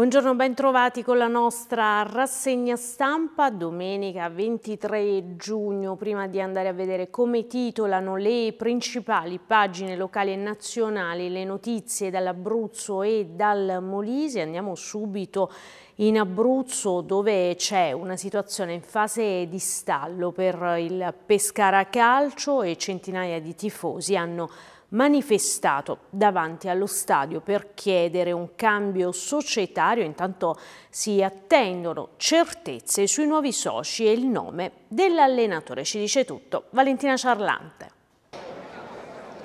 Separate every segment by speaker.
Speaker 1: Buongiorno, ben trovati con la nostra rassegna stampa domenica 23 giugno. Prima di andare a vedere come titolano le principali pagine locali e nazionali, le notizie dall'Abruzzo e dal Molise, andiamo subito in Abruzzo dove c'è una situazione in fase di stallo per il Pescara Calcio e centinaia di tifosi hanno manifestato davanti allo stadio per chiedere un cambio societario, intanto si attendono certezze sui nuovi soci e il nome dell'allenatore. Ci dice tutto Valentina Ciarlante.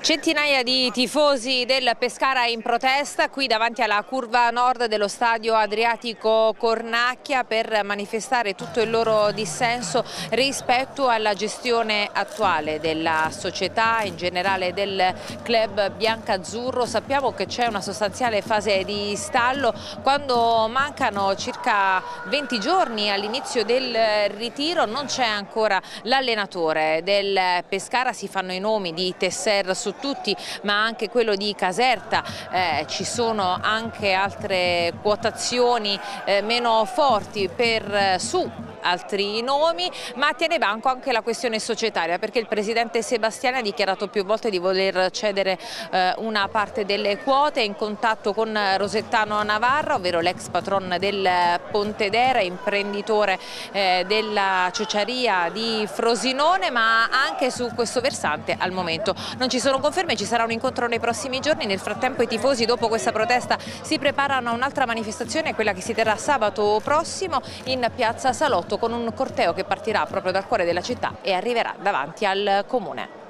Speaker 2: Centinaia di tifosi del Pescara in protesta qui davanti alla curva nord dello stadio Adriatico Cornacchia per manifestare tutto il loro dissenso rispetto alla gestione attuale della società, in generale del club biancazzurro. Sappiamo che c'è una sostanziale fase di stallo quando mancano circa 20 giorni all'inizio del ritiro non c'è ancora l'allenatore del Pescara, si fanno i nomi di Tesser su tutti ma anche quello di Caserta, eh, ci sono anche altre quotazioni eh, meno forti per eh, su altri nomi, ma tiene banco anche la questione societaria perché il presidente Sebastiani ha dichiarato più volte di voler cedere eh, una parte delle quote in contatto con Rosettano Navarra, ovvero l'ex patron del Pontedera, imprenditore eh, della ciociaria di Frosinone, ma anche su questo versante al momento. Non ci sono conferme, ci sarà un incontro nei prossimi giorni, nel frattempo i tifosi dopo questa protesta si preparano a un'altra manifestazione, quella che si terrà sabato prossimo in piazza Salotto con un corteo che partirà proprio dal cuore della città e arriverà davanti al comune.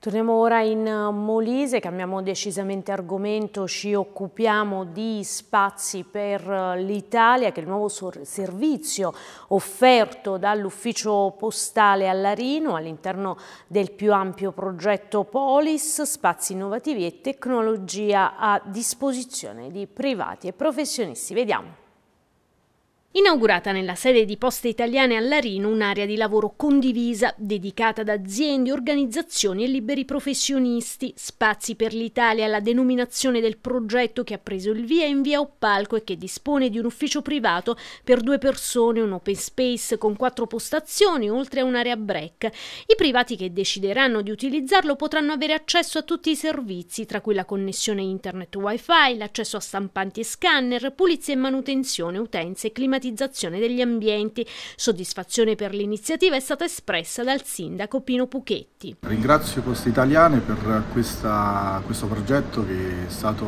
Speaker 1: Torniamo ora in Molise, cambiamo decisamente argomento, ci occupiamo di spazi per l'Italia, che è il nuovo servizio offerto dall'ufficio postale a Larino all'interno del più ampio progetto Polis, spazi innovativi e tecnologia a disposizione di privati e professionisti. Vediamo. Inaugurata nella sede di Poste Italiane a Larino un'area di lavoro condivisa dedicata ad aziende, organizzazioni e liberi professionisti. Spazi per l'Italia, la denominazione del progetto che ha preso il via in via Oppalco e che dispone di un ufficio privato per due persone, un open space con quattro postazioni, oltre a un'area break. I privati che decideranno di utilizzarlo potranno avere accesso a tutti i servizi, tra cui la connessione internet wifi, l'accesso a stampanti e scanner, pulizia e manutenzione, utenze, climatizzazione climatizzazione degli ambienti. Soddisfazione per l'iniziativa è stata espressa dal sindaco Pino Puchetti.
Speaker 3: Ringrazio Poste Italiane per questa, questo progetto che è stato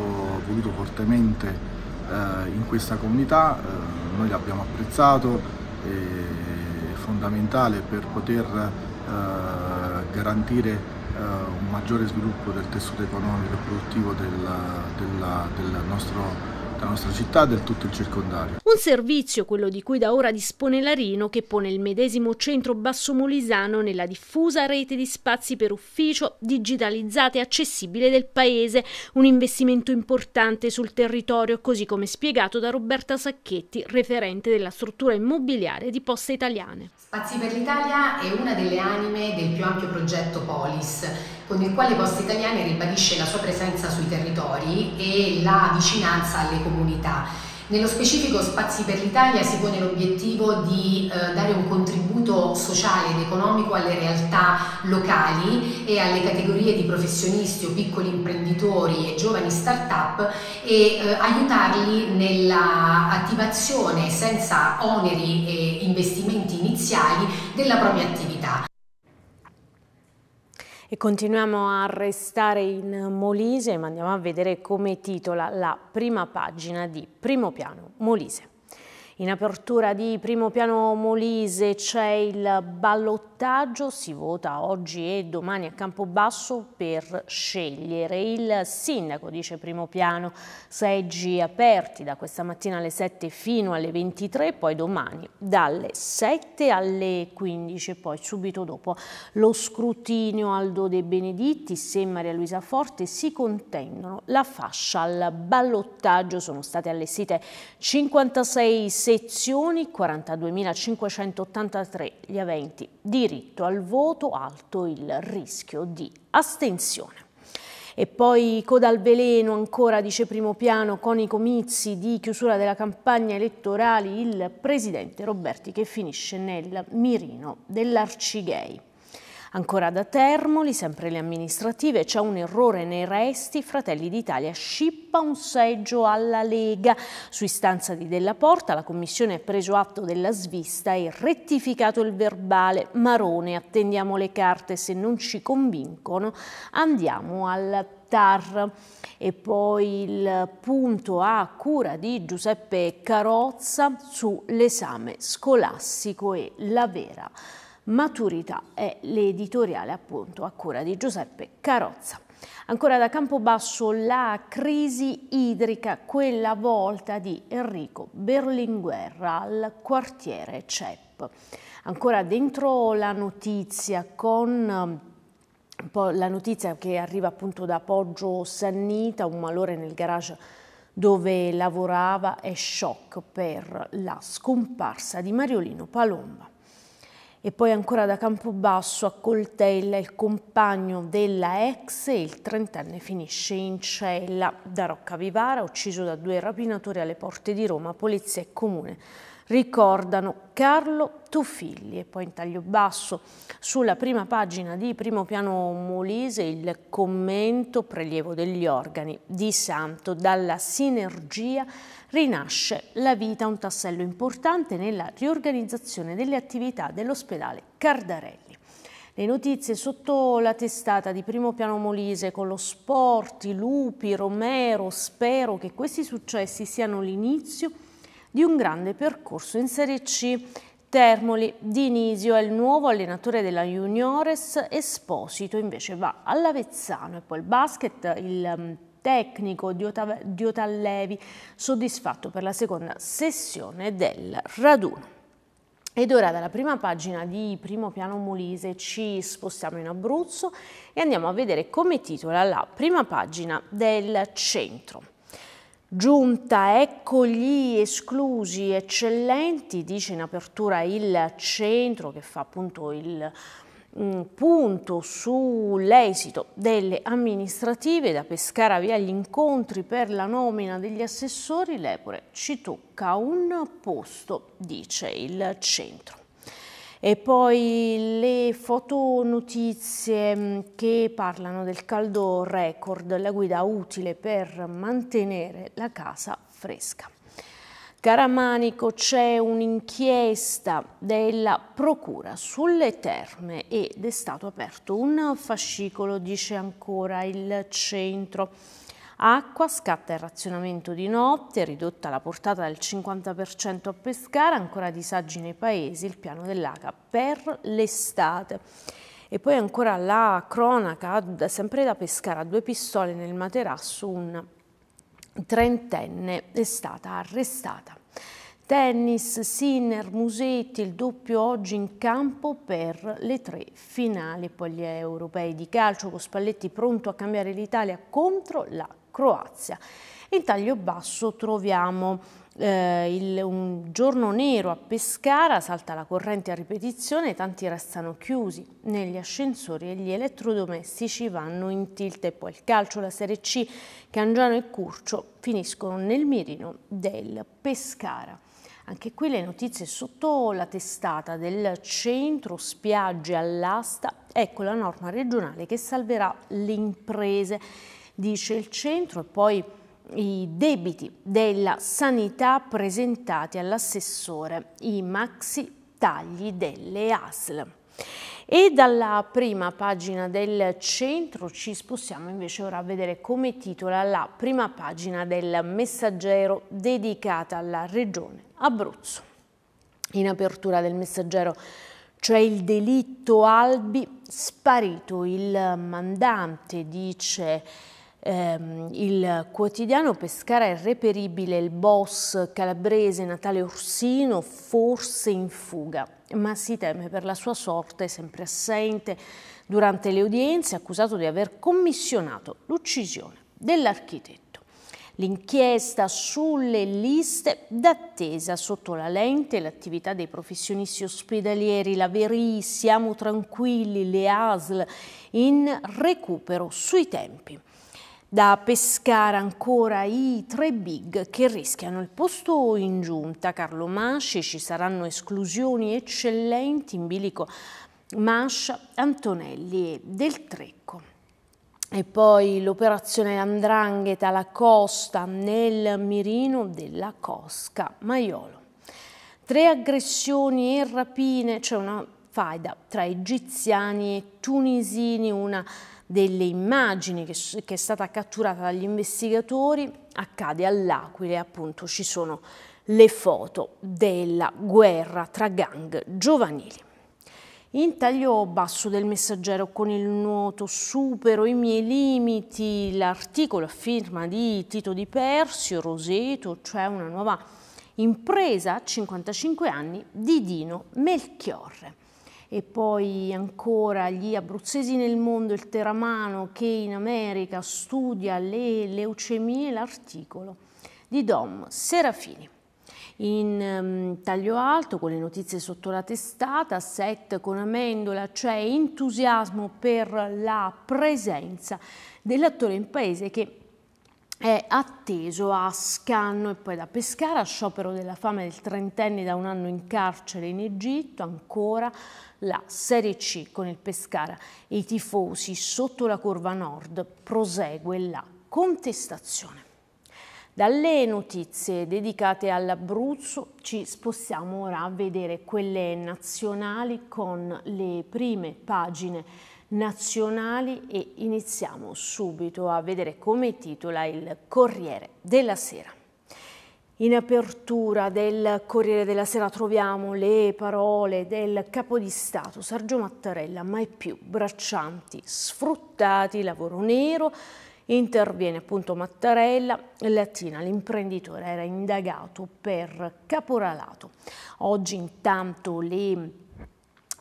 Speaker 3: voluto fortemente eh, in questa comunità, eh, noi l'abbiamo apprezzato, è fondamentale per poter eh, garantire eh, un maggiore sviluppo del tessuto economico e produttivo del, del, del nostro la nostra città e del tutto il circondario.
Speaker 1: Un servizio, quello di cui da ora dispone Larino, che pone il medesimo centro basso molisano nella diffusa rete di spazi per ufficio digitalizzata e accessibile del paese, un investimento importante sul territorio, così come spiegato da Roberta Sacchetti, referente della struttura immobiliare di Poste Italiane.
Speaker 4: Spazi per l'Italia è una delle anime del più ampio progetto Polis con il quale Poste Italiane ribadisce la sua presenza sui territori e la vicinanza alle comunità. Nello specifico Spazi per l'Italia si pone l'obiettivo di eh, dare un contributo sociale ed economico alle realtà locali e alle categorie di professionisti o piccoli imprenditori e giovani start-up e eh, aiutarli nell'attivazione senza oneri e investimenti iniziali della propria attività.
Speaker 1: E continuiamo a restare in Molise, ma andiamo a vedere come titola la prima pagina di Primo Piano Molise. In apertura di primo piano Molise c'è il ballottaggio, si vota oggi e domani a Campobasso per scegliere il sindaco, dice primo piano, seggi aperti da questa mattina alle 7 fino alle 23, poi domani dalle 7 alle 15 e poi subito dopo lo scrutinio. Aldo De Benedetti e Maria Luisa Forte si contendono la fascia al ballottaggio, sono state allestite 56 sezioni, 42.583 gli aventi diritto al voto, alto il rischio di astensione. E poi coda al veleno ancora, dice primo piano, con i comizi di chiusura della campagna elettorale, il presidente Roberti che finisce nel mirino dell'Arcigay. Ancora da Termoli, sempre le amministrative, c'è un errore nei resti, Fratelli d'Italia scippa un seggio alla Lega. Su istanza di Della Porta la Commissione ha preso atto della svista e rettificato il verbale. Marone, attendiamo le carte, se non ci convincono andiamo al TAR. E poi il punto a cura di Giuseppe Carozza sull'esame scolastico e la vera Maturità è l'editoriale appunto a cura di Giuseppe Carozza. Ancora da Campobasso la crisi idrica, quella volta di Enrico Berlinguer al quartiere CEP. Ancora dentro la notizia con la notizia che arriva appunto da Poggio Sannita, un malore nel garage dove lavorava è shock per la scomparsa di Mariolino Palomba. E poi ancora da Campobasso a Coltella il compagno della ex e il trentenne finisce in cella. Da Roccavivara, ucciso da due rapinatori alle porte di Roma, polizia e comune ricordano Carlo Tuffilli e poi in taglio basso sulla prima pagina di Primo Piano Molise il commento prelievo degli organi di Santo dalla sinergia rinasce la vita, un tassello importante nella riorganizzazione delle attività dell'ospedale Cardarelli. Le notizie sotto la testata di primo piano Molise con lo sport, i lupi, Romero, spero che questi successi siano l'inizio di un grande percorso in Serie C. Termoli, Dinisio è il nuovo allenatore della Juniores, Esposito invece va all'Avezzano e poi il basket, il tecnico Diotallevi, soddisfatto per la seconda sessione del raduno. Ed ora dalla prima pagina di Primo Piano Molise ci spostiamo in Abruzzo e andiamo a vedere come titola la prima pagina del centro. Giunta, ecco gli esclusi eccellenti, dice in apertura il centro che fa appunto il punto sull'esito delle amministrative da Pescara via gli incontri per la nomina degli assessori, l'Epore ci tocca un posto, dice il centro. E poi le fotonotizie che parlano del caldo record, la guida utile per mantenere la casa fresca. Caramanico c'è un'inchiesta della Procura sulle terme ed è stato aperto un fascicolo, dice ancora il centro. Acqua, scatta il razionamento di notte, ridotta la portata del 50% a Pescara, ancora disagi nei paesi, il piano dell'ACA per l'estate. E poi ancora la cronaca, sempre da Pescara, due pistole nel materasso, un trentenne è stata arrestata. Tennis, Sinner, Musetti, il doppio oggi in campo per le tre finali, poi gli europei di calcio con Spalletti pronto a cambiare l'Italia contro la Croazia. In taglio basso troviamo eh, il, un giorno nero a Pescara, salta la corrente a ripetizione, tanti restano chiusi negli ascensori e gli elettrodomestici vanno in tilt e poi il calcio, la Serie C, Cangiano e Curcio finiscono nel mirino del Pescara. Anche qui le notizie sotto la testata del centro spiagge all'asta, ecco la norma regionale che salverà le imprese, dice il centro e poi i debiti della sanità presentati all'assessore, i maxi tagli delle ASL. E dalla prima pagina del centro ci spostiamo invece ora a vedere come titola la prima pagina del messaggero dedicata alla regione Abruzzo. In apertura del messaggero cioè il delitto Albi sparito, il mandante dice ehm, il quotidiano Pescara è reperibile il boss calabrese Natale Orsino forse in fuga, ma si teme per la sua sorte sempre assente durante le udienze accusato di aver commissionato l'uccisione dell'architetto. L'inchiesta sulle liste d'attesa sotto la lente, l'attività dei professionisti ospedalieri, la Veri, siamo tranquilli, le ASL in recupero sui tempi. Da Pescara ancora i tre big che rischiano il posto in giunta. Carlo Masci, ci saranno esclusioni eccellenti in bilico Mascia, Antonelli e Del Trecco. E poi l'operazione Andrangheta alla costa nel mirino della Cosca Maiolo. Tre aggressioni e rapine, c'è cioè una faida tra egiziani e tunisini, una delle immagini che, che è stata catturata dagli investigatori accade all'Aquile, appunto ci sono le foto della guerra tra gang giovanili. In taglio basso del messaggero con il nuoto supero i miei limiti, l'articolo a firma di Tito Di Persio, Roseto, cioè una nuova impresa a 55 anni di Dino Melchiorre e poi ancora gli abruzzesi nel mondo, il teramano che in America studia le leucemie, l'articolo di Dom Serafini. In um, taglio alto, con le notizie sotto la testata, set con Amendola, c'è entusiasmo per la presenza dell'attore in paese che è atteso a Scanno e poi da Pescara, sciopero della fame del trentenne da un anno in carcere in Egitto, ancora la Serie C con il Pescara e i tifosi sotto la curva nord prosegue la contestazione. Dalle notizie dedicate all'Abruzzo ci spostiamo ora a vedere quelle nazionali con le prime pagine nazionali e iniziamo subito a vedere come titola il Corriere della Sera. In apertura del Corriere della Sera troviamo le parole del capo di Stato Sergio Mattarella, mai più braccianti, sfruttati, lavoro nero, interviene appunto Mattarella, Latina, l'imprenditore era indagato per caporalato. Oggi intanto le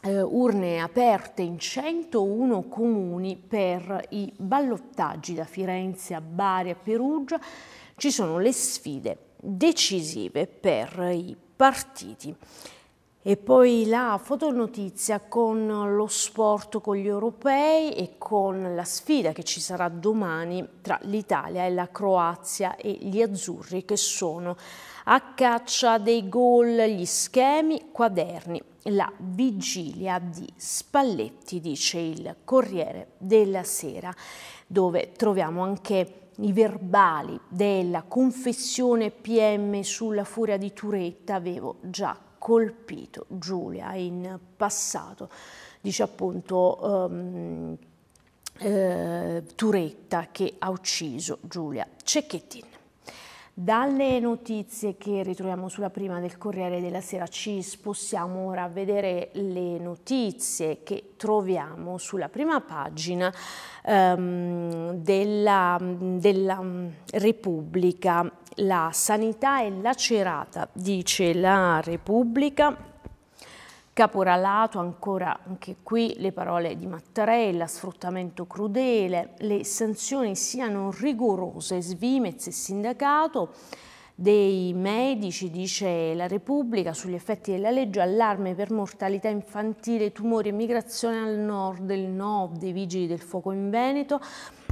Speaker 1: eh, urne aperte in 101 comuni per i ballottaggi da Firenze a Bari a Perugia, ci sono le sfide decisive per i partiti. E poi la fotonotizia con lo sport con gli europei e con la sfida che ci sarà domani tra l'Italia e la Croazia e gli azzurri che sono a caccia dei gol, gli schemi, quaderni, la vigilia di Spalletti, dice il Corriere della Sera, dove troviamo anche i verbali della confessione PM sulla furia di Turetta. Avevo già colpito Giulia in passato, dice appunto um, eh, Turetta che ha ucciso Giulia Cecchettin. Dalle notizie che ritroviamo sulla prima del Corriere della Sera ci spostiamo ora vedere le notizie che troviamo sulla prima pagina ehm, della, della Repubblica. La sanità è lacerata, dice la Repubblica Caporalato, ancora anche qui le parole di Mattarella, sfruttamento crudele, le sanzioni siano rigorose, Svimez e sindacato. Dei medici, dice la Repubblica, sugli effetti della legge, allarme per mortalità infantile, tumori e migrazione al nord, il no dei vigili del fuoco in Veneto,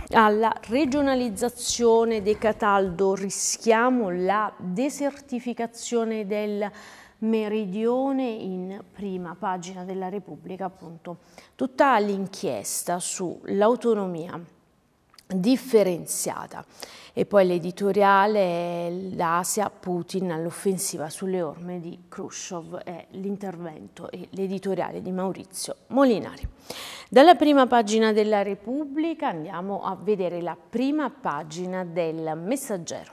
Speaker 1: alla regionalizzazione di Cataldo rischiamo la desertificazione del Meridione in prima pagina della Repubblica, appunto, tutta l'inchiesta sull'autonomia differenziata e poi l'editoriale l'Asia Putin all'offensiva sulle orme di Khrushchev e l'intervento e l'editoriale di Maurizio Molinari. Dalla prima pagina della Repubblica andiamo a vedere la prima pagina del Messaggero.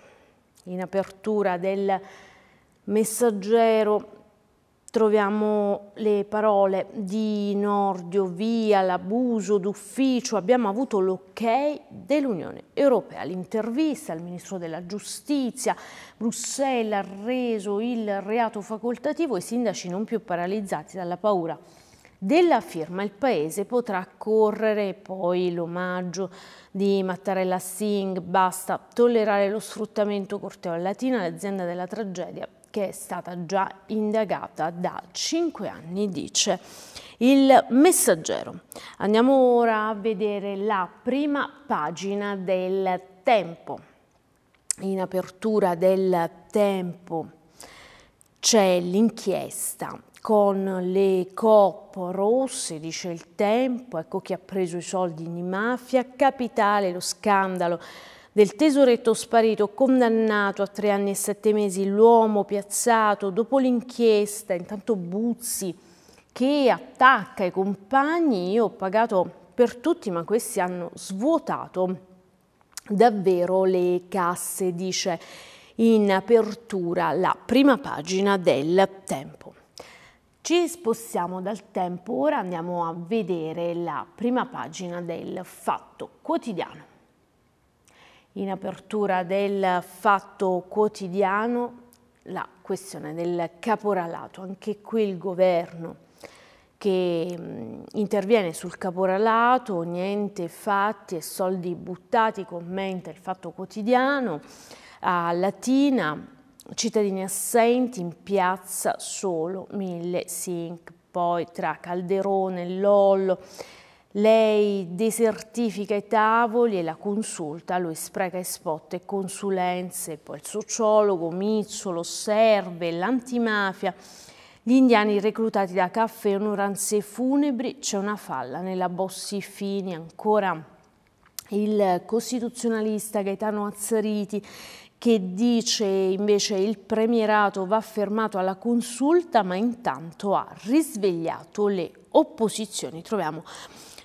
Speaker 1: In apertura del Messaggero troviamo le parole di Nordio, via, l'abuso d'ufficio, abbiamo avuto l'ok dell'Unione Europea, l'intervista al Ministro della Giustizia, Bruxelles ha reso il reato facoltativo, i sindaci non più paralizzati dalla paura della firma. Il Paese potrà correre poi l'omaggio di Mattarella Singh, basta tollerare lo sfruttamento corteo. Latina, l'azienda della tragedia che è stata già indagata da cinque anni, dice il messaggero. Andiamo ora a vedere la prima pagina del tempo. In apertura del tempo c'è l'inchiesta con le COP rosse, dice il tempo, ecco chi ha preso i soldi di mafia, capitale lo scandalo del tesoretto sparito, condannato a tre anni e sette mesi, l'uomo piazzato dopo l'inchiesta, intanto Buzzi che attacca i compagni, io ho pagato per tutti ma questi hanno svuotato davvero le casse, dice in apertura la prima pagina del Tempo. Ci spostiamo dal tempo, ora andiamo a vedere la prima pagina del Fatto Quotidiano in apertura del Fatto Quotidiano la questione del caporalato. Anche qui il governo che mh, interviene sul caporalato, niente fatti e soldi buttati, commenta il Fatto Quotidiano. A Latina, cittadini assenti, in piazza solo mille Sink, poi tra Calderone, Lollo lei desertifica i tavoli e la consulta, lui spreca e spot e consulenze, poi il sociologo, Mizzolo, serve, l'antimafia, gli indiani reclutati da caffè onoranze funebri, c'è una falla nella Bossi Fini, ancora il costituzionalista Gaetano Azzariti che dice invece il premierato va fermato alla consulta ma intanto ha risvegliato le opposizioni. Troviamo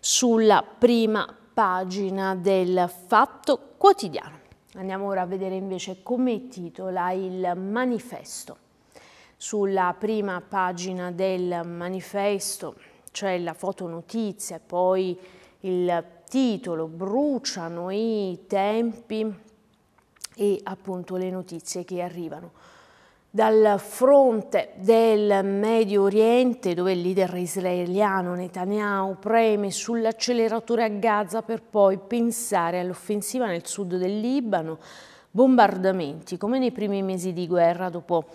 Speaker 1: sulla prima pagina del Fatto Quotidiano. Andiamo ora a vedere invece come titola il manifesto. Sulla prima pagina del manifesto c'è la fotonotizia, poi il titolo, bruciano i tempi e appunto le notizie che arrivano dal fronte del Medio Oriente dove il leader israeliano Netanyahu preme sull'acceleratore a Gaza per poi pensare all'offensiva nel sud del Libano, bombardamenti come nei primi mesi di guerra dopo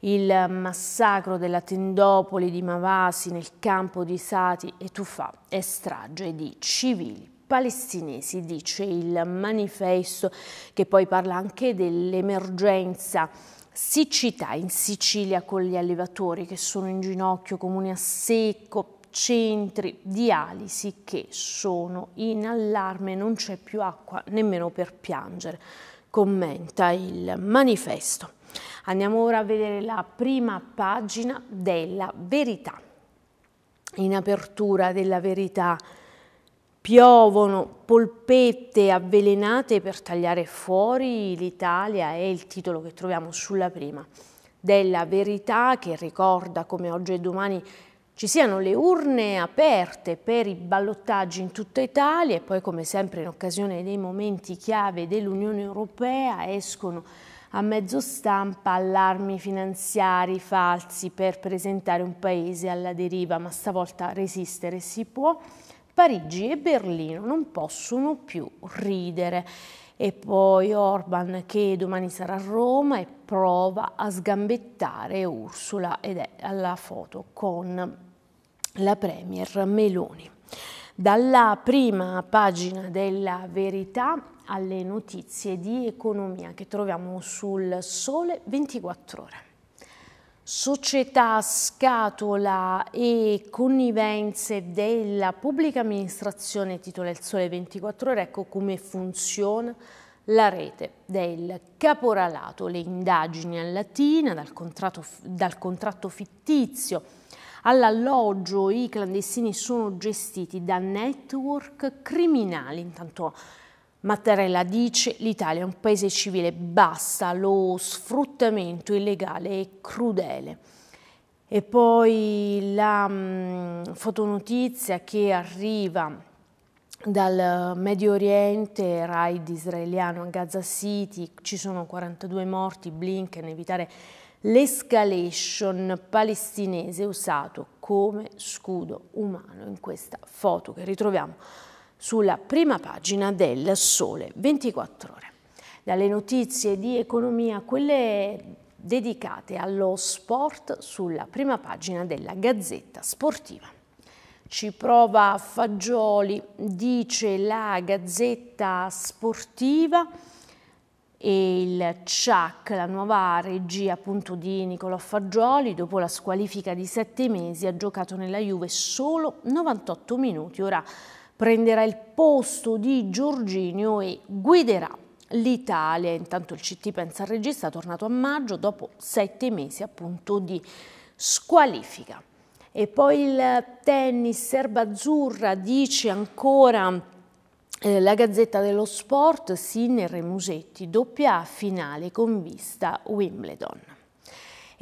Speaker 1: il massacro della tendopoli di Mavasi nel campo di Sati e Tufà e strage di civili palestinesi, dice il manifesto che poi parla anche dell'emergenza siccità in Sicilia con gli allevatori che sono in ginocchio, comuni a secco, centri dialisi che sono in allarme, non c'è più acqua nemmeno per piangere, commenta il manifesto. Andiamo ora a vedere la prima pagina della verità. In apertura della verità Piovono polpette avvelenate per tagliare fuori l'Italia è il titolo che troviamo sulla prima della verità che ricorda come oggi e domani ci siano le urne aperte per i ballottaggi in tutta Italia e poi come sempre in occasione dei momenti chiave dell'Unione Europea escono a mezzo stampa allarmi finanziari falsi per presentare un paese alla deriva, ma stavolta resistere si può. Parigi e Berlino non possono più ridere. E poi Orban che domani sarà a Roma e prova a sgambettare Ursula ed è alla foto con la Premier Meloni. Dalla prima pagina della verità alle notizie di economia che troviamo sul Sole 24 ore società scatola e connivenze della pubblica amministrazione, titola il Sole 24 Ore, ecco come funziona la rete del caporalato, le indagini a Latina, dal contratto, dal contratto fittizio all'alloggio, i clandestini sono gestiti da network criminali, intanto Mattarella dice l'Italia è un paese civile, basta lo sfruttamento illegale e crudele. E poi la mh, mm, fotonotizia che arriva dal Medio Oriente, raid israeliano a Gaza City, ci sono 42 morti, Blinken, evitare l'escalation palestinese usato come scudo umano in questa foto che ritroviamo sulla prima pagina del Sole 24 ore. Dalle notizie di economia, quelle dedicate allo sport sulla prima pagina della Gazzetta Sportiva. Ci prova Fagioli, dice la Gazzetta Sportiva, e il CHAC, la nuova regia appunto di Nicolò Fagioli, dopo la squalifica di sette mesi ha giocato nella Juve solo 98 minuti, ora prenderà il posto di Giorginio e guiderà l'Italia. Intanto il CT pensa regista, è tornato a maggio dopo sette mesi appunto di squalifica. E poi il tennis serba azzurra dice ancora eh, la Gazzetta dello Sport, Sinner e Musetti, doppia finale con vista Wimbledon.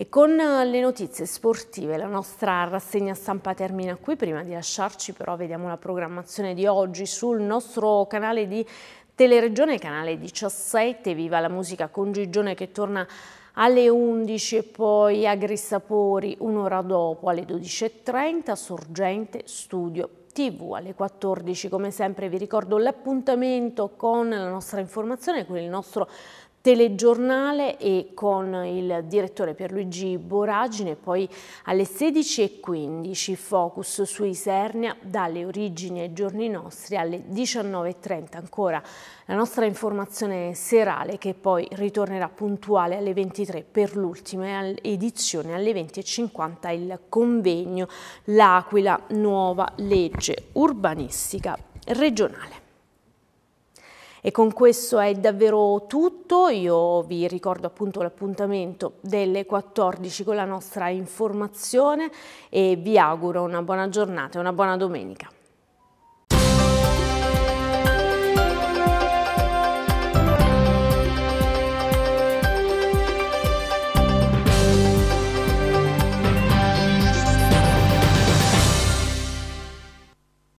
Speaker 1: E con le notizie sportive la nostra rassegna stampa termina qui, prima di lasciarci però vediamo la programmazione di oggi sul nostro canale di Teleregione, canale 17, viva la musica con Gigione che torna alle 11 e poi Agrissapori un'ora dopo alle 12.30, Sorgente Studio TV alle 14. Come sempre vi ricordo l'appuntamento con la nostra informazione, con il nostro telegiornale e con il direttore Pierluigi Boragine, poi alle 16.15 focus su Isernia dalle origini ai giorni nostri, alle 19.30 ancora la nostra informazione serale che poi ritornerà puntuale alle 23 per l'ultima edizione, alle 20.50 il convegno L'Aquila, nuova legge urbanistica regionale. E con questo è davvero tutto, io vi ricordo appunto l'appuntamento delle 14 con la nostra informazione e vi auguro una buona giornata e una buona domenica.